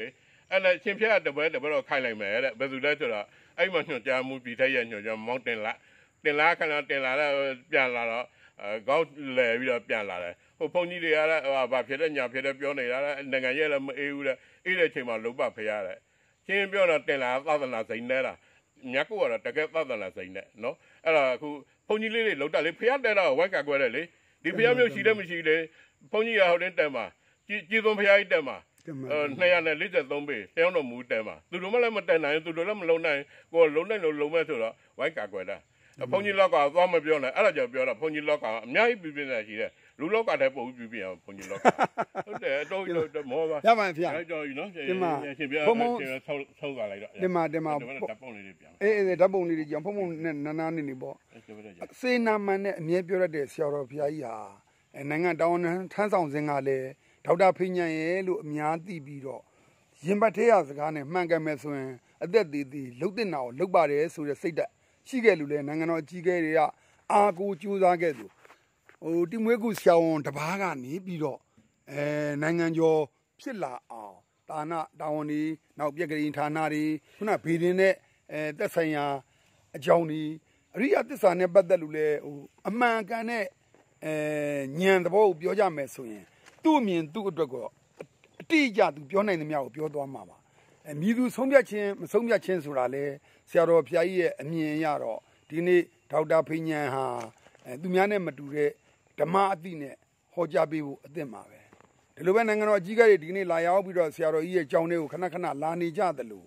လေအဲ့ဒါရှင်ဖျက်ကတပွဲတပွဲတော့ခိုင်းလိုက်မယ်တဲ့ဘယ်သူလဲဆိုတော့အဲ့မှာညွှန်ကြားမှုပြည်ထက်ရဲ့ညွှန်ကြားမောင်းတင်လာတင်လာခဏတင်လာတော့ပြန်လာတော့အဲကောက်လဲပြီးတော့ပြန်လာတယ်ဟိုဘုန်းကြီးတွေကလည်းဟိုဘာဖြစ်တဲ့ညာဖြစ်တဲ့ပြောနေတာလေနိုင်ငံရဲ့လည်းမအေးဘူးတဲ့အေးတဲ့ချိန်မှာလုံးပဖရားတဲ့ချင်းပြောတော့တင်လာသဒနာစိန်နေတာမြတ်ကိုကတော့တကယ်သဒနာစိန်နဲ့နော်အဲ့ဒါအခုဘုန်းကြီးလေးတွေလုံးတက်လေဖရားတဲ့တော့ဝက်ကကွဲတယ်လေဒီဖရားမျိုးရှိတယ်မရှိလေဘုန်းကြီးရဟိုတင်းတက်မှာကြည်ကြည်သွန်ဖရားကြီးတက်မှာ 243ပေတယောက်တော့မူတက်မှာသူတို့မလည်းမတက်နိုင်သူတို့လည်းမလုံနိုင်ကိုလုံနိုင်လို့လုံမဲ့ဆိုတော့ဝိုက်ကကွယ်တာဘုန်းကြီးလောက်ကသွားမပြောနဲ့အဲ့ဒါကြောင့်ပြောတာဘုန်းကြီးလောကအများကြီးပြပြနေရှိတယ်လူလောကတည်းပို့ပြပြအောင်ဘုန်းကြီးလောကဟုတ်တယ်တော့တော့မောပါရပါဗျာအဲ့တော့နော်ဒီမှာဘုံဘုံဆောက်ဆောက်လာလိုက်တော့ဒီမှာဒီမှာဓာတ်ပုံလေးတွေပြန်အေးအေးဓာတ်ပုံလေးတွေကြောင့်ဘုံဘုံနဲ့နာနာနေနေပေါ့စေနာမန်နဲ့အမြဲပြောရတဲ့ဆရာတော်ဘုရားကြီးဟာနိုင်ငံတောင်းထမ်းဆောင်စဉ်ကလည်း ဒေါက်တာဖိညံရဲ့လို့အများသိပြီးတော့ရင်ပတ်သေးရစကားနဲ့မှန်ကန်မယ်ဆိုရင်အသက်သေးသေးလှုပ်တဲ့နာကိုလှုပ်ပါတယ်ဆိုတဲ့စိတ်ဓာတ်ရှိခဲ့လူလဲနိုင်ငံတော်အကြီးအကဲတွေကအာကိုကြိုးစားခဲ့သူဟိုတိမွေးကုဆရာဝန်တပားကနေပြီးတော့အဲနိုင်ငံကျော်ဖြစ်လာအောင်တာနာတာဝန်ဒီနောက်ပြက်ကလေးဌာနတွေခုနဗီဒင်းနဲ့အဲသက်ဆိုင်ရာအကြောင်းဒီအရိယသစ္စာနဲ့ပတ်သက်လို့လဲဟိုအမှန်ကန်တဲ့အဲညံသဘောကိုပြောကြမယ်ဆိုရင် သူ့အမြင်သူ့အတွက်ကောအတိအကျသူပြောနိုင်သမျှကိုပြောသွားမှာပါအဲမြည်သူဆုံးဖြတ်ခြင်းမဆုံးဖြတ်ခြင်းဆိုတာလဲဆရာတော်ဘုရားကြီးရဲ့အမြင်ရတော့ဒီနေ့ဒေါက်တာဖိညံဟာအဲသူများနဲ့မတူတဲ့ဓမ္မအသိနဲ့ဟောကြားပေးဖို့အသင့်ပါပဲဒီလိုပဲနိုင်ငံတော်အကြီးအကဲတွေဒီနေ့လာရောက်ပြီးတော့ဆရာတော်ကြီးရဲ့ကြောင်းလေးကိုခဏခဏလာနေကြသလို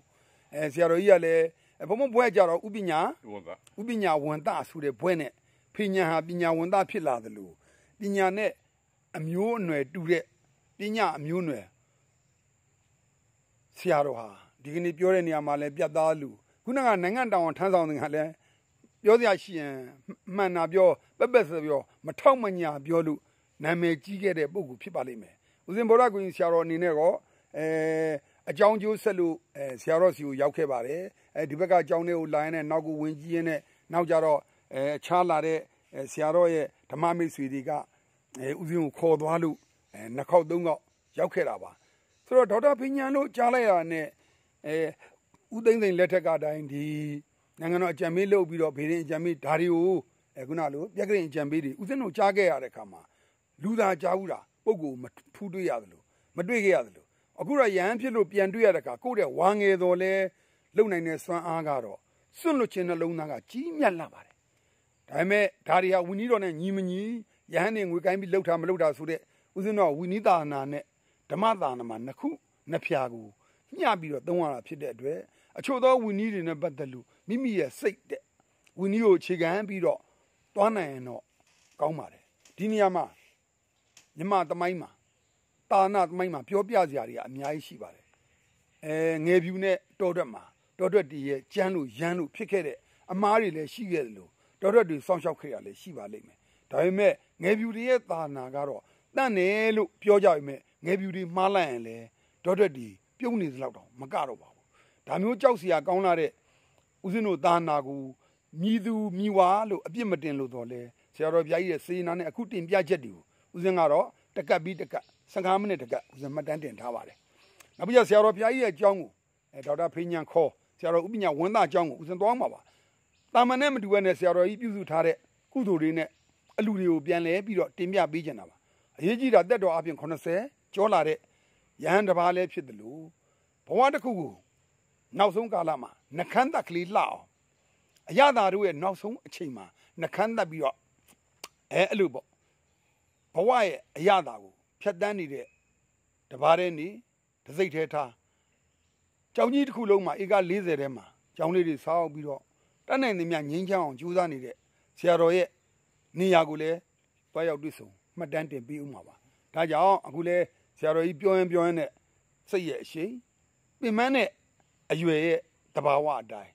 အဲဆရာတော်ကြီးကလည်းဘုံဘဘွဲကြတော့ဥပညာဥပညာဝန်တဆိုတဲ့ဘွဲနဲ့ဖိညာဟာပညာဝန်တဖြစ်လာသလိုပညာနဲ့ အမျိုးအနွယ်တူတဲ့ပညာအမျိုးအနွယ်ဆရာတော်ဟာဒီကနေ့ပြောတဲ့နေရာမှာလည်းပြတ်သားလူခုနကနိုင်ငံတောင်ထမ်းဆောင်တဲ့ကလည်းပြောစရာရှိရင်မှန်တာပြောပက်ပက်ဆိုပြောမထောက်မညာပြောလို့နာမည်ကြီးခဲ့တဲ့ပုဂ္ဂိုလ်ဖြစ်ပါလိမ့်မယ်ဦးဇင်ဘောရကွင်ဆရာတော်အနေနဲ့တော့အဲအကြောင်းကျိုးဆက်လို့အဲဆရာတော်စီကိုရောက်ခဲ့ပါတယ်အဲဒီဘက်ကအကြောင်းလေးကိုလာရင်နဲ့နောက်ကိုဝင်ကြည့်ရင်းနဲ့နောက်ကြတော့အဲအခြားလာတဲ့ဆရာတော်ရဲ့ဓမ္မမိတ်ဆွေတွေက အဲဦးဇင်းကိုခေါ်သွားလို့အဲနှစ်ခေါက်သုံးခေါက်ရောက်ခဲ့တာပါဆိုတော့ဒေါက်တာဖိညာတို့ကြားလိုက်ရတဲ့အဲဦးသိန်းစိန်လက်ထက်ကတိုင်းဒီနိုင်ငံတော်အကြံပေးလုပ်ပြီးတော့ဗေဒင်အကြံပေးဒါတွေကိုအဲခုနလိုပြက်ကရင်အကြံပေးတွေဦးဇင်းတို့ကြားခဲ့ရတဲ့ခါမှာလူသားကြားဘူးတာပုံကိုမထူးတွေ့ရတယ်လို့မတွေ့ခဲ့ရတယ်လို့အခုတော့ရဟန်းဖြစ်လို့ပြန်တွေ့ရတဲ့ခါကိုယ့်တဲ့ဝါငယ်တော်လဲလုံနိုင်တဲ့စွမ်းအားကတော့စွန့်လွတ်ခြင်းနှလုံးသားကကြီးမြတ်လာပါတယ်ဒါပေမဲ့ဒါတွေဟာဝီနီးတော်နဲ့ညီမညီ ယဟန်နေငွေကိုင်းပြီးလှုပ်တာမလှုပ်တာဆိုတဲ့ဦးဇင်းတော်ဝီနီးသာနာနဲ့ဓမ္မသာနာမှာနှစ်ခုနှစ်ဖြာကိုညှပြီးတော့သုံးရတာဖြစ်တဲ့အတွက်အချို့သောဝီနီးတွေနဲ့ပတ်သက်လို့မိမိရဲ့စိတ်တဲ့ဝီနီးကိုခြေခံပြီးတော့သွားနိုင်ရင်တော့ကောင်းပါတယ်ဒီနေရာမှာမြမသမိုင်းမှာတာနာသမိုင်းမှာပြောပြစရာတွေကအများကြီးရှိပါတယ်အဲငယ်ဖြူနဲ့တော်တွက်မှာတော်တွက်တည်ရဲ့ကျန်းလို့ရမ်းလို့ဖြစ်ခဲ့တဲ့အမားတွေလည်းရှိခဲ့တယ်လို့တော်တွက်တွေစောင့်ရှောက်ခဲ့ရလည်းရှိပါလိမ့်မယ်ဒါပေမဲ့ ငယ်ဖြူတွေရဲ့သာနာကတော့တန့်တယ်လို့ပြောကြပေမဲ့ငယ်ဖြူတွေမှားလိုက်ရင်လည်းတော်တွက်တွေပြုံးနေသလောက်တော့မကတော့ပါဘူးဒါမျိုးကြောက်စရာကောင်းလာတဲ့ဦးဇင်းတို့သာနာကိုမြည်သူမြည်ဝါလို့အပြစ်မတင်လို့တော့လဲဆရာတော်ဘုရားကြီးရဲ့စေနာနဲ့အခုတင်ပြချက်တွေကိုဦးဇင်းကတော့တကတ်ပြီးတကတ်15မိနစ်တကတ်ဦးဇင်းမှတ်တမ်းတင်ထားပါတယ်နောက်ပြီးဆရာတော်ဘုရားကြီးရဲ့အကြောင်းကိုအဲဒေါက်တာဖေးညံခေါ်ဆရာတော်ဥပညာဝန်သားအကြောင်းကိုဦးဇင်းသွားမှာပါတာမန်နဲ့မတူဘဲနဲ့ဆရာတော်ကြီးပြုစုထားတဲ့ကုသိုလ်တွေနဲ့ အလူတွေကိုပြန်လဲပြီးတော့တင်ပြပေးကြတာပါအရေးကြီးတာတက်တော်အပြင်80ကျော်လာတဲ့ယဟန်တစ်ပါးလည်းဖြစ်တယ်လို့ဘဝတစ်ခုကိုနောက်ဆုံးကာလမှာနှခမ်းသက်ကလေးလှအောင်အရသာတို့ရဲ့နောက်ဆုံးအချိန်မှာနှခမ်းသက်ပြီးတော့အဲအဲ့လိုပေါ့ဘဝရဲ့အရသာကိုဖြတ်တန်းနေတဲ့တပါးတဲ့နေတစိတ်ထဲထားကြောင်ကြီးတစ်ခုလုံးမှာဧက40ထဲမှာကြောင်လေးတွေဆောက်ပြီးတော့တတ်နိုင်သမျှငင်းချမ်းအောင်ကြိုးစားနေတဲ့ဆရာတော်ရဲ့ နေရာကိုလည်းတွားရောက်တွေ့ဆုံမှတ်တမ်းတင်ပေးဦးမှာပါဒါကြောင့်အခုလဲဆရာတော်ကြီးပြောရင်ပြောရင်နဲ့စိတ်ရဲ့အရှိန်ပင်မနဲ့အရွယ်ရဲ့တဘာဝအတိုင်း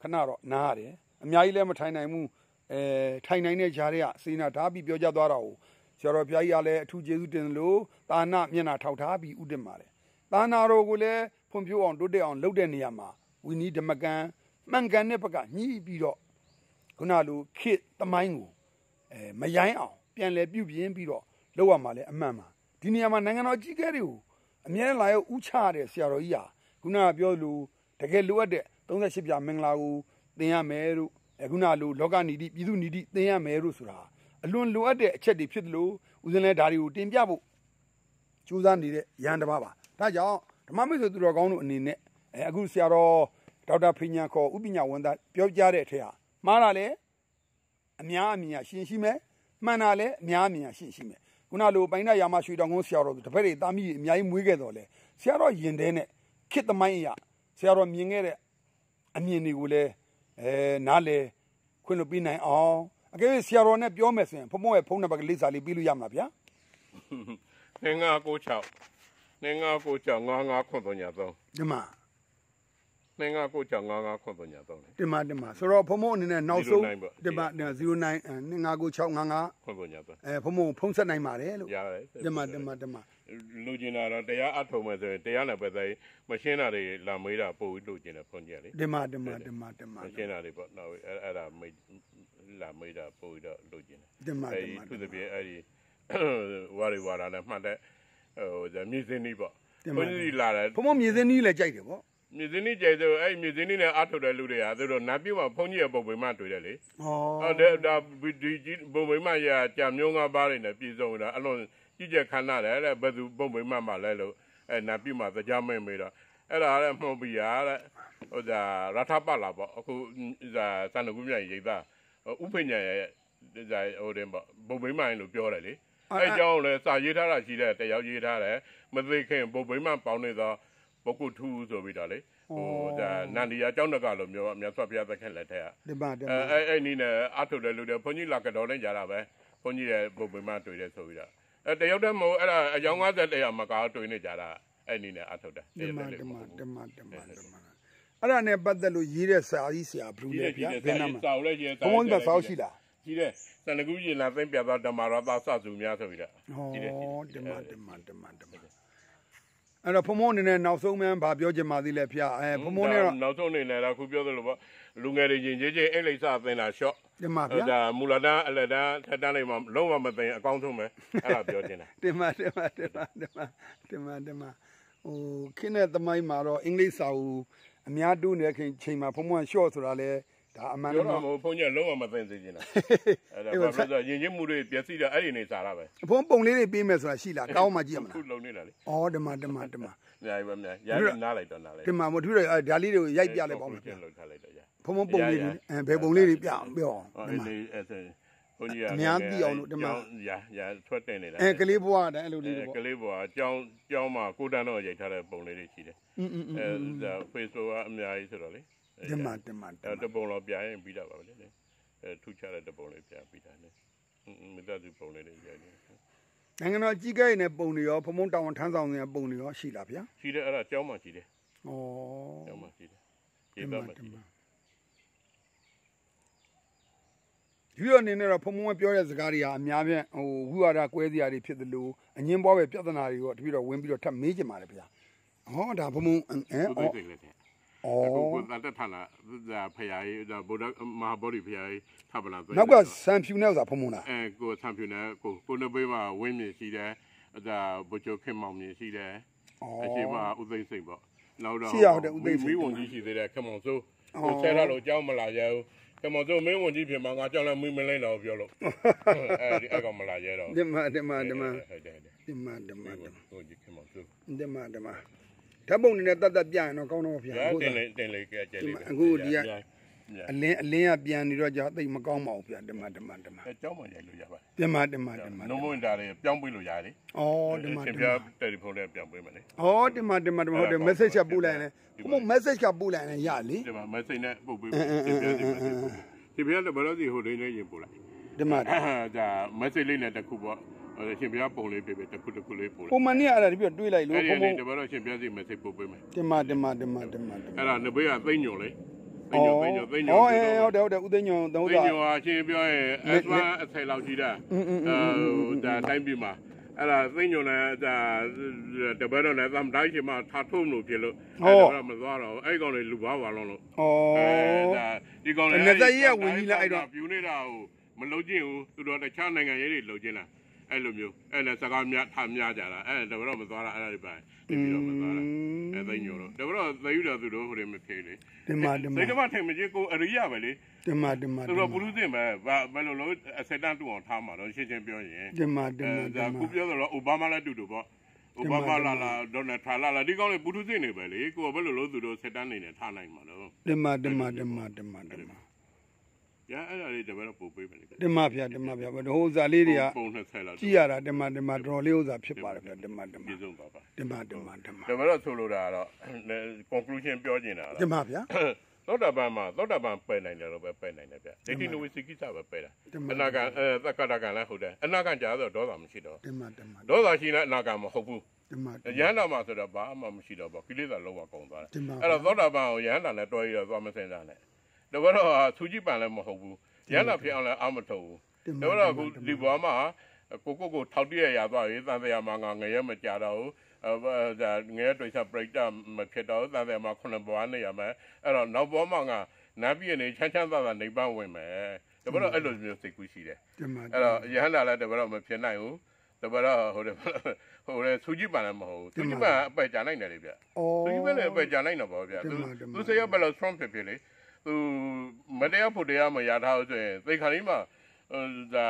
ခဏတော့နားရတယ်အများကြီးလည်းမထိုင်နိုင်ဘူးအဲထိုင်နိုင်တဲ့ဂျားတွေကစေနာထားပြီးပြောကြသွားတာကိုဆရာတော်ဘုရားကြီးကလည်းအထူးကျေးဇူးတင်လို့တာနာမျက်နာထောက်ထားပြီးဥတည်ပါတယ်တာနာတော်ကိုလည်းဖွံ့ဖြိုးအောင်တိုးတက်အောင်လုပ်တဲ့နေရာမှာဝီနီဓမ္မကန်မှန်ကန်တဲ့ဘက်ကညှိပြီးတော့ခုနလိုခေတ်သမိုင်းကို အဲမရိုင်းအောင်ပြန်လဲပြုပြင်ပြီးတော့လုပ်ရမှာလဲအမှန်ပါဒီနေရာမှာနိုင်ငံတော်ကြီးကဲတွေကိုအမြဲတမ်းလာရောက်ဥချရတဲ့ဆရာတော်ကြီးဟာခုနကပြောလို့တကယ်လိုအပ်တဲ့38ပြမင်္ဂလာကိုသင်ရမယ်လို့အခုနလိုလောကနီတိပြည်သူနီတိသင်ရမယ်လို့ဆိုတာအလွန်လိုအပ်တဲ့အချက်တွေဖြစ်တယ်လို့ဦးဇင်းလဲဒါတွေကိုတင်ပြဖို့ကြိုးစားနေတဲ့ရန်တစ်ပါးပါဒါကြောင့်ဓမ္မမိတ်ဆွေသူတော်ကောင်းတို့အနေနဲ့အဲအခုဆရာတော်ဒေါက်တာဖိညာခေါ်ဥပညာဝန်သားပြောကြားတဲ့အထက်ဟာမှားတာလေ အများအမြင်ရှင်းရှိမယ်မှန်တာလည်းအများအမြင်ရှင်းရှိမယ်ခုနလိုပိုင်းနာရာမရွှေတောင်ကုန်းဆရာတော်တပည့်တွေတာမီးအများကြီးမွေးခဲ့တော်လဲဆရာတော်ယင်တဲ့နဲ့ခေတ်သမိုင်းအရဆရာတော်မြင်ခဲ့တဲ့အမြင်တွေကိုလည်းအဲနားလေခွင့်လို့ပြီးနိုင်အောင်အကယ်၍ဆရာတော်နဲ့ပြောမယ်ဆိုရင်ဖုံဖုံရဲ့ဖုံးနံပါတ်ကလေးစာလေးပြီးလို့ရမှာဗျာနေငါ96နေငါ96 55ခွ န်3ညာ3ဒီမှာနေငါ96 55ခွန်3ညာ3လေဒီမှာဒီမှာဆိုတော့ဖုံဖုံအနေနဲ့နောက်ဆုံး09ပေါ့ဒီမှာ09 959655ခွန်3ညာ3အဲဖုံဖုံဖုံးဆက်နိုင်ပါတယ်လို့ရတယ်ဒီမှာဒီမှာဒီမှာလူကျင်တာတော့တရားအထုံမဲ့ဆိုရင်တရားနဲ့ပဲသိမရှင်းတာတွေလာမေးတာပို့ပြီးလူကျင်တယ်ဖွင့်ကြလေဒီမှာဒီမှာဒီမှာဒီမှာမရှင်းတာတွေပေါ့နောက်အဲ့အဲ့ဒါမေးလာမေးတာပို့ပြီးတော့လူကျင်တယ်ဒီမှာအဲ့ဒီဒီမှာသူသဖြင့်အဲ့ဒီဝါရီဝါရာနဲ့မှတ်တဲ့ဟိုဇမြင့်စင်းကြီးပေါ့ဘုန်းကြီးလာတယ်ဖုံဖုံမြေစင်းကြီးလည်းကြိုက်တယ်ဗော မြင့်စင်းကြီးကျဲဆိုအဲ့မြင့်စင်းကြီးနဲ့အထုတ်တဲ့လူတွေကသူတို့နတ်ပြုတ်မှာဘုန်းကြီးရဲ့ပုံပေမှတွေ့တယ်လေဩဟုတ်တယ်ဒါဒီကြီးပုံပေမှရကြာမျိုးငါးပါးတွေနဲ့ပြည်စုံတာအလုံးကြည့်ချက်ခဏတယ်တဲ့ဘယ်သူပုံပေမှမှလဲလို့အဲ့နတ်ပြုတ်မှာတရားမင်းမေးတော့အဲ့ဒါလည်းမှုံပြရတဲ့ဟိုဒါရထပလာပေါ့အခုဒါစန္ဒကုမြိုင်ရိပ်သားဥပညာရဲ့ဒါဟိုတင်ပေါ့ပုံပေမှလို့ပြောတယ်လေအဲကြောင့်လည်းစာရေးထားတာရှိတဲ့တယောက်ရေးထားတယ်မသိခင်ပုပ်ပိမပေါင်းနေသော ပုဂ္ဂိုလ်ထူးဆိုပြီးတာလေဟိုဒါနန္ဒီယာကျောင်းတကလိုမျိုးအမြတ်ဆွတ်ဘုရားသခင်လက်ထက်ကဒီမှာအဲအဲအဲ့နီးနဲ့အထုတ်တယ်လို့တယ်ဘုန်းကြီးလာကတော်နဲ့ကြတာပဲဘုန်းကြီးရဲ့ဘုပ္ပမတွေ့တယ်ဆိုပြီးတာအဲတယောက်တည်းမဟုတ်အဲ့ဒါအယောင်50တရာမကားတွေ့နေကြတာအဲ့နီးနဲ့အထုတ်တာဒီမှာဒီမှာဒီမှာဒီမှာဒီမှာအဲ့ဒါနဲ့ပတ်သက်လို့ရေးတဲ့စာကြီးဆရာဘလူးလေဗျာဘယ်နာမှာစာအုပ်လေးရေးတာဘုန်းကြီးကစာအုပ်ရှိလားရှိတယ်စန္ဒကူးရင်လာသိမ့်ပြသွားဓမ္မရောသာစသူများဆိုပြီးတာဟုတ်တယ်ဓမ္မဓမ္မဓမ္မဓမ္မ အဲ့တော့ဖုံဖုံအနေနဲ့နောက်ဆုံးမှန်းဗာပြောချင်ပါသေးလဲဗျာအဲဖုံဖုံနဲ့တော့နောက်ဆုံးနေလည်းတော့ခုပြောသလိုပေါ့လူငယ်တွေချင်းချင်းချင်းအိတ်လိပ်စာသင်တာရှော့ဒီမှာဗျာဒါမူလာတန်းအလက်တန်းထက်တန်းလိုက်မှလုံးဝမသိရင်အကောင်းဆုံးပဲအဲ့ဒါပြောချင်တာဒီမှာဒီမှာဒီမှာဒီမှာဒီမှာဒီမှာဟိုခင်းတဲ့သမိုင်းမှာတော့အင်္ဂလိပ်စာကိုအများတူနေခင်ချိန်မှာဖုံဖုံကရှော့ဆိုတာလဲ ဒါအမှန်တော့မဟုတ်ဘုန်းကြီးလုံးဝမသိသိချင်တာအဲ့ဒါဘာလို့ဆိုရင်ချင်းမှုတွေပြစီတာအဲ့ဒီနေစားတာပဲဘုန်းပုံလေးတွေပေးမယ်ဆိုတာရှိလားကောင်းမှကြည့်ရမလားခုလုံးနေတာလေအော်ဓမ္မဓမ္မဓမ္မညာပဲညာညာနားလိုက်တော့နားလိုက်ဓမ္မမထူးတော့ဒါလေးတွေကိုရိုက်ပြလိုက်ပေါ့မယ်ပြန်လောက်ထားလိုက်တော့ညာဘုန်းဘုန်းပုံလေးတွေအဲဘယ်ပုံလေးတွေပြအောင်ပြောအောင်အဲ့ဒီအဲ့ဘုန်းကြီးကအများကြီးအောင်လို့ဓမ္မညာညာထွက်တင်နေတာအဲကလေးဘွားတန်းအဲ့လိုလေးပေါ့ကလေးဘွားအကြောင်းအကြောင်းမှာကိုတန်းတော့ရိုက်ထားတဲ့ပုံလေးတွေရှိတယ်အဲ Facebook ကအများကြီးဆိုတော့လေ ဒီမှာဒီမှာဒီအဲမှာတပုံတော့ပြရင်ပြီးတာပါပဲလေအဲထူးခြားတဲ့တပုံလေးပြန်ပြီးတာလေမိသားစုပုံလေးတွေရိုက်နေနိုင်ငံတော်ကြီးကဲ့နဲ့ပုံတွေရောဖုံဖုံတောင်ထမ်းဆောင်နေတဲ့ပုံတွေရောရှိလားဗျာရှိတယ်အဲ့ဒါကြောင်းမှရှိတယ်ဩကြောင်းမှရှိတယ်ဒီဒီမှာတော့မှဒီရှိတမှာယ်ဒီလိုအနေနဲ့တော့ဖုံဖုံကပြောတဲ့စကားတွေဟာအများပြန်ဟိုဝိဝါဒကွဲစရာတွေဖြစ်သလိုအငင်းပွားပဲပြဿနာတွေရောတပြည့်တော့ဝင်ပြီးတော့ထပ်မေးကြပါလေဗျာဟောဒါဖုံဖုံအဲဩဘုသိစိတ်လေးတဲ့ဩ အခုကိုတတ်ထလာဒါဖရာကြီးဒါဗုဒ္ဓမဟာဗောဓိဖရာကြီးထပ်ပလာနောက်ကဆန်ဖြူနဲ့ဥစားဖုံဖုံလားအဲကိုဆံပြနေကိုကိုနဘေးမှာဝင်းမြင်ရှိတယ်ဒါဘုချိုခင်မောင်မြင်ရှိတယ်အရှိမဥသိမ့်စိတ်ပေါ့နောက်တော့ရှိရတဲ့ဥသိမ့်စိတ်မိဝန်ကြီးရှိသေးတယ်ခမောင်စိုးကိုဆဲထားလို့ကြောင်းမလာရဘူးခမောင်စိုးမင်းဝန်ကြီးဖြစ်မှာငါကြောင်းလည်းမိမလိမ့်တော့ပြောလို့အဲဒီအကောင်မလာရတော့ဒီမှာဒီမှာဒီမှာဟုတ်တယ်ဟုတ်တယ်ဒီမှာဒီမှာမိဝန်ကြီးခမောင်စိုးဒီမှာဒီမှာ ဓာတ်ပုံနေနဲ့တတ်တတ်ပြရင်တော့ကောင်းတော့ဗျာဒါဟုတ်တင်တယ်လေတင်လေကဲကြဲလေးအခုဒီကအလင်းအလင်းကပြန်နေတော့ကြာသိပ်မကောင်းပါဘူးဗျာဒီမှာဒီမှာဒီမှာအဲကြောင်းမှရိုက်လို့ရပါဒီမှာဒီမှာဒီမှာနုံမွန်တာတွေပြောင်းပေးလို့ရတယ်ဩဒီမှာရှင်ဒီပြမှာတယ်လီဖုန်းနဲ့ပြောင်းပေးမယ်လေဩဒီမှာဒီမှာဒီမှာဟုတ်တယ် message ကပို့လိုက်ရင်ဘုမ message ကပို့လိုက်ရင်ရလေဒီမှာ message နဲ့ပုတ်ပေးရှင်ပြတယ်ရှင်ပြတယ်ဘယ်တော့ဒီဟိုလေးနဲ့ရင်ပို့လိုက်ဒီမှာဒါ message လေးနဲ့တစ်ခုပေါ့ ရှင်ပြပုံလေးပြပြတစ်ခုတစ်ခုလေးပို့လိုက်ပုံမှန်နေ့အဲ့ဒါဒီပြတွေးလိုက်လို့အဲ့ဒီဘုံဘုံလေးတပတ်တော့ရှင်ပြစီ message ပို့ပေးမယ်ဒီမှာဒီမှာဒီမှာဒီမှာအဲ့ဒါနဘေးကသိညုံလေသိဩညုံသိညုံသိညုံဩအဲဟုတ်တယ်ဟုတ်တယ်ဦးသိညုံသုံးသိစာညုံဟာရှင်ပြောရင် S1 အထည်လောက်ကြီးတာအဲဒါတိုင်းပြည်မှာအဲ့ဒါသိညုံလည်းဒါတပတ်တော့လည်းသမတိုင်းရှင်မှာထားထုံးလို့ဖြစ်လို့အဲ့ဒါမသွားတော့အဲ့ကောင်လေးလူပါပါလုံးလို့ဩဒါဒီကောင်လေးအနေသက်ကြီးကဝင်ကြီးလားအဲ့တော့ပြူနေတာကိုမလုံးကျင်ဘူးသူတို့တခြားနိုင်ငံရေးတွေလုံးကျင်လား အဲ့လိုမျိုးအဲ့နဲ့စကားများထားများကြတာအဲ့တပည့်တော်မသွားတာအဲ့ဒါတွေပဲဒီပြီးတော့မသွားတာအဲ့သိညို့တော့တပည့်တော်သိယူတော့သူတို့ဟိုတွေမဖြေလေဒီမှာဒီမှာသိတော့ထိုင်မကြီးကိုအရိယပဲလေဒီမှာဒီမှာသူတို့ပုရုသင်ပဲဘာဘယ်လိုလို့အစက်တန်တူအောင်ထားမှာတော့ရှင်းရှင်းပြောရင်ဒီမှာဒီအဲမှာဒီဒါမှာကိုပြောတော့အိုဘားမားလည်းတူတူပေါ့အိုဘားမားလာလာဒေါ်နယ်ထရာလာလာဒီကောင်းလေးပုရုသင်နေပဲလေကိုကဘယ်လိုလို့သူတို့စက်တန်နေနဲ့ထားနိုင်မှာတော့ဒီမှာဒီမှာဒီမှာဒီမှာဒီမှာ ရအဲ့ဒါလေးတပည့်တော့ပို့ပေးမယ်လေဒီမှာဗျာဒီမှာဗျာဘယ်ဟိုဥစားလေးတွေကပုံ20လောက်ကြည့်ရတာဒီမှာဒီမှာတော်တော်လေးဥစားဖြစ်ပါတယ်ဗျာဒီမှာဒီမှာပြည်စုံပါပါဒီမှာဒီမှာဒီမှာတပည့်တော့ဆိုလိုတာကတော့ conclusion ပြောချင်တာဒီတော့မှာဗျာသောတာပန်မှာသောတာပန်ပယ်နိုင်တယ်လို့ပဲပယ်နိုင်တယ်ဗျဒိဋ္ဌိနဝိသိကိစ္စပဲပယ်တာဒီမှာအနာကအဲသက္ကတကံလည်းဟုတ်တယ်အနာကံကြာဆိုတော့ဒေါသမရှိတော့ဒီမှာဒီမှာဒေါသရှိရင်အနာကံမဟုတ်ဘူးဒီမှာရဟန္တာမှာဆိုတော့ဘာမှမရှိတော့ဘူးကိလေသာလုံးဝကုန်သွားတယ်ဒီမှာအဲ့တော့သောတာပန်ကိုရဟန္တာနဲ့တွဲရတော့သွားမစင်စားနဲ့ တပည့်တော့သူကြည့်ပန်လည်းမဟုတ်ဘူးရဟန္တာဖြစ်အောင်လည်းအာမထုတ်ဘူးဒီတမှာပည့်တော့အခုဒီဘွားမှာကိုကိုကိုထောက်တည့်ရရသွားပြီတန်တရားမှာငါငရဲမကြတော့ဘူးအဲဒါငရဲတွေ့ချက်ပရိတ်တမဖြစ်တော့တန်တရားမှာခုနှစ်ဘွားနေရမယ်အဲ့တော့နောက်ဘွားမှာငါနတ်ပြည်နေချမ်းချမ်းသာသာနေပန်းဝင်မယ်တပည့်တော့အဲ့လိုမျိုးစိတ်ကူးရှိတယ်ဒီမှာအဲ့တော့ရဟန္တာလည်းတပည့်တော့မဖြစ်နိုင်ဘူးတပည့်တော့ဟိုတယ်ဟိုတယ်သူကြည့်ပန်လည်းမဟုတ်ဘူးသူကြည့်ပန်အပယ်ကြနိုင်တယ်လေဗျအော်သူကြီးပဲလည်းပဲကြာနိုင်တော့ပါဗျာဒီသူမှာဒီမှာသူစရဘယ်လို strong ဖြစ်ဖြစ်လေ သူမတရားဖို့တရားမရထားဘူးဆိုရင်သိခါလေးမှာဟိုဒါ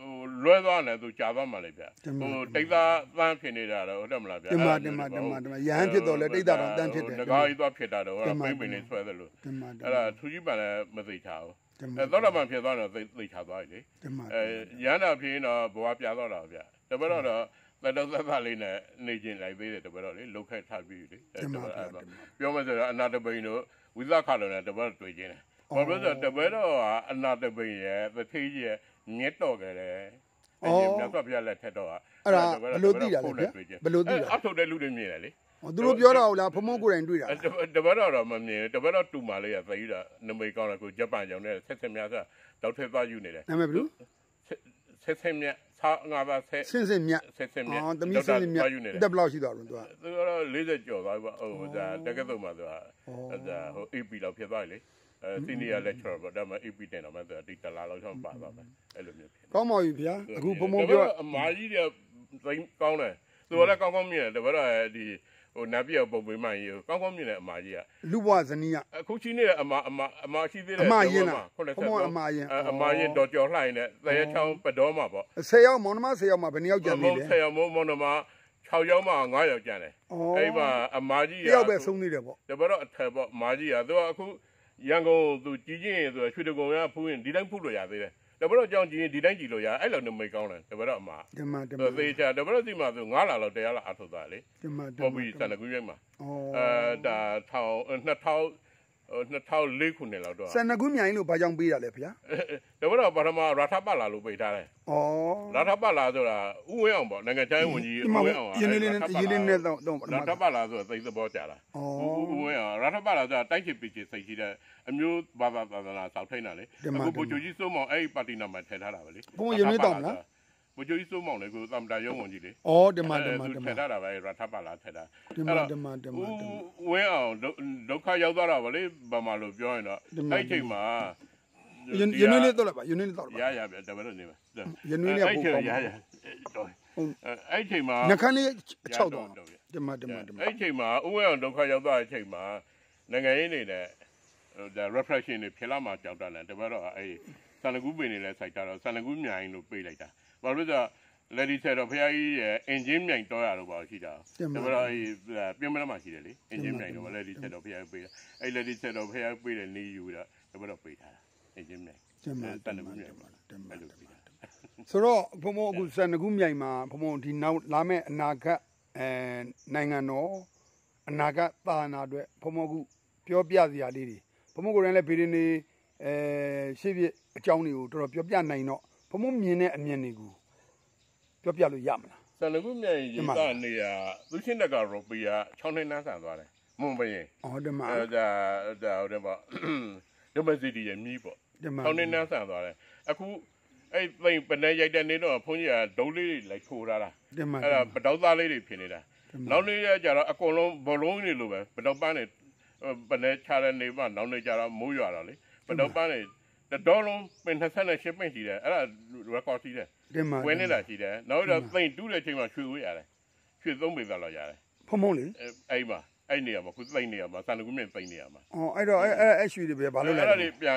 ဟိုလွဲသွားတယ်သူကြာသွားမှလေဗျာဒီမှာဟိုတိတ်သားသန်းဖြစ်နေတာတော့ဟုတ်တယ်မလားဗျာဒီမှာအဲ့ဒီလိုမှာမျိုးဒီမှာဒီမှာရဟန်းဖြစ်တော်လဲတိတ်တာတော့တန်းဖြစ်တယ်တကားကြီးသွားဖြစ်တာတော့ဒီမှာပိမ့်ပိမ့်လေးဆွဲတယ်လို့ဒီမှာဒီအဲ့မှာဒါသူကြီးပန်လည်းမသိချဘူးဒီမှာအဲသောတာပန်ဖြစ်သွားတော့သိသိချသွားပြီလေဒီမှာအဲရဟန္တာဖြစ်ရင်တော့ဘဝပြသွားတာဗျာတပည့်တော့တော့သက်တော်သက်သက်လေးနဲ့နေကျင်လိုက်သေးတယ်တပည့်တော့လေလုတ်ခက်ထပ်ပြီးလေဒီမှာအဲ့ဒီတော့မှာပြောမယ်ဆိုတော့အနာတပိန်တို့ ဝိသခါလုံးနဲ့တပတ်တွေ့ချင်းတယ်။ဘာလို့လဲဆိုတော့တပတ်တော့အနာတပိန်ရဲ့သတိကြီးရဲ့ညက်တော့ကြတယ်။အဲ့ဒီမြတ်စွာဘုရားလက်ထက်တော့အဲ့ဒါဘယ်လိုသိတာလဲဗျာဘယ်လိုသိတာအထုတ်တဲ့လူတွေမြင်တယ်လေဟောသူတို့ပြောတာဟုတ်လားဖုံဖုံကိုယ်တိုင်တွေ့တာ။တပတ်တော့တော့မမြင်တပတ်တော့တူမာလေးကသတိတာနမိတ်ကောင်းတယ်ကိုဂျပန်ကြောင့်လည်းဆက်ဆက်များဆိုတော့ထဲသွားယူနေတယ်နာမည်ဘယ်လို။ဆက်ဆက်မြ တ်သာငါးပါးဆက်စင်စင်မြတ်ဆက်ဆက်မြတ်အော်သမီးစင်စင်မြတ်ယူနေတယ်တက်ဘယ်လောက်ရှိသွားတော့သူကသူကတော့40ကျော်သွားပြီပေါ့ဟိုဒါတက္ကသိုလ်မှာသူကဒါဟို AP လောက်ဖြစ်သွားပြီလေအဲစီနီယာလက်ချာပေါ့ဒါမှ AP တင်တော့မှသူကဒီတလားလောက်ဆောင်ပါသွားမယ်အဲ့လိုမျိုးဖြစ်ကောင်းပါပြီဗျာအခုဖုံဖုံပြောအမားကြီးတွေသိကောင်းတယ်သူကလည်းကောင်းကောင်းမြင်တယ်တပည့်တော်ဒီ ဟိုနတ်ပြည်ပုံပေးမှကြီးကောင်းကောင်းမြင်တယ်အမားကြီးကလူဘဝဇနီးကအခုချင်းနေတဲ့အမားအမားအမားရှိသေးတယ်အမားရင်လားဟုတ်တယ်ဘုံဘုံအမားရင်အမားရင်တော့ကြော်လှိုင်းနဲ့သရဲချောင်းပတော်မှာပေါ့10ယောက်မောင်နှမ10ယောက်မှာဘယ်နှစ်ယောက်ကြံမုံသေးလဲဆယ်ယောက်မုံမုံတော့မှ6ယောက်မှ9ယောက်ကျန်တယ်အော်အဲ့မှာအမားကြီးတယောက်ပဲဆုံးသေးတယ်ပေါ့တပတော့အထက်ပေါ့အမားကြီးကသူကအခုရန်ကုန်သူကြီးချင်းရင်ဆိုရွှေတကုံရဖူးရင်ဒီတိုင်းဖူးလို့ရသေးတယ် တပတော့ကြောင်းကြီးရင်ဒီတိုင်းကြည့်လို့ရအဲ့လိုနမိတ်ကောင်းတယ်တပတော့အမားဒီမှာဒီသူမှာသေချာတပတော့ဒီမှာသူ9လလောက်တရားလောက်အထုတ်သွားလေဒီမှာဒီပေါ်မှာပြီးစန္ဒကူးရိုက်မှာအော်အဲဒါ1000 2004ခုနှစ်လောက်တော့စန္ဒကူးမြိုင်လို့ဘာကြောင့်ပေးတာလဲဗျာတပတော့ပထမရထပလာလို့ပိတ်ထားတယ်ဩရထပလာဆိုတာဥဝင်းအောင်ပေါ့နိုင်ငံခြားရေးဝန်ကြီးဒီမှာဥဝင်းအောင်ရင်းလေးနဲ့ရင်းလေးနဲ့တော့တော့ရထပလာဆိုတာသိသဘောကြတာဩဦးဦးဝင်းအောင်ရထပလာဆိုတာတိုက်ချစ်ပီချစ်စိတ်ရှိတဲ့အမျိုးဘာသာသာသနာစောက်ထိန်တာလေဒီမှာအခုဗိုလ်ချုပ်ကြီးစိုးမောင်အဲ့ဒီပါတီနာမှာထည့်ထားတာပဲလေဘုံရုံလေးတောင်းမလား ဗိုလ်ချုပ်ကြီးစိုးမောင်လေကိုသမ္မတရုံးဝန်ကြီးလေဩဒီမှာဒီမှာအဲ့ဒီဒါမှာထည့်ထားတာပဲရထပလာထည့်တာဒီမှာဒီမှာဒီမှာဒီမှာဦးဝင်းအောင်ဒုဒုက္ခရောက်သွားတာဗလေဘာမှလို့ပြောရင်တော့ဒီမှာအဲ့ချိန်မှာရင်းရင်းလေးတော့လိုက်ပါရင်းလေးတော့လိုက်ရပါရပြတပည့်လို့နေပါရင်းလေးကပို့ကောင်းရရတော့အဲ့ချိန်မှာနှခမ်းလေးအချောက်တော့တော့ဒီမှာဒီမှာဒီမှာအဲ့ချိန်မှာဥဝဲအောင်ဒုက္ခရောက်သွားတဲ့အချိန်မှာနိုင်ငံရေးနေနဲ့ဒါ reflection တွေဖြစ်လာမှကြောက်တာလဲတပတ်တော့အဲ့ဆန်လကူးပင်နေလဲစိုက်တာတော့ဆန်လကူးမြိုင်လို့ပြေးလိုက်တာ ဘာလို့လဲဆိုတော့လက်ဒီဆက်တော့ဖခင်ကြီးရဲ့အင်ဂျင်မြိုင်တော့ရတော့ပါရှိတာတပတ်တော့အဲ့ပြင်မလာမှရှိတယ်လေအင်ဂျင်မြိုင်တော့လက်ဒီဆက်တော့ဖခင်ပြေးတာအဲ့လက်ဒီဆက်တော့ဖခင်ပြေးတယ်နေယူတာတပတ်တော့ပြေးထားတာအင်ဂျင်မြိုင်ဒီမှာဆန်လကူးမြိုင်ဒီမှာဒီမှာအဲ့လိုပြေးတာဆိုတော့ဘုံဘုံအခုစန္ဒကူးမြိုင်မှာဘုံဘုံဒီနောက်လာမဲ့အနာဂတ်အဲနိုင်ငံတော်အနာဂတ်သာနာအတွက်ဘုံဘုံအခုပြောပြစရာလေးတွေဘုံဘုံကိုယ်တိုင်လည်းဗီဒီနေအဲရှေ့ပြအကြောင်းတွေကိုတော်တော်ပြောပြနိုင်တော့ ဘုံဘုံမြင်တဲ့အမြင်တွေကိုပြောပြလို့ရမလားဆန်လကူးမြိုင်ရေကနေရသူချင်းတကရောပီယာ6နှစ်နှန်းဆန်သွားတယ်မွန်ပရင်အော်ဒီမှာအဲဒါဒါဟိုတဲ့ပေါ့ဒိုမစီတီရဲ့မြီးပေါ့ဒီမှာထောင်းနေနှမ်းဆန်သွားတယ်အခုအဲ့သိမ့်ပနေရိုက်တဲ့နေတော့ဘုန်းကြီးကဒုံးလေးတွေလိုက်ထိုးထားတာဒီမှာအဲ့ဒါပတောက်သားလေးတွေဖြစ်နေတာနောက်နေ့ကျတော့အကုန်လုံးဘလုံးနေလို့ပဲပတောက်ပန်းနေပနေချတဲ့နေမှနောက်နေ့ကျတော့မိုးရွာတော့လေပတောက်ပန်းနေ တတော်လုံးပင်28ပင်ရှိတယ်အဲ့ဒါ record ရှိတယ်တင်ပါဝင်နေတာရှိတယ်နောက်တော့သိမ့်တူးတဲ့အချိန်မှာရွှေဝေးရတယ်ရွှေ3ပေသာလောက်ရတယ်ဖုံဖုံလေအဲ့အဲ့မှာအဲ့နေရာမှာခုသိမ့်နေရာမှာစန္ဒကူးမြင့်သိမ့်နေရာမှာအော်အဲ့တော့အဲ့အဲ့အဲ့ရွှေတွေပဲဘာလို့လဲအဲ့ဒါတွေပြန်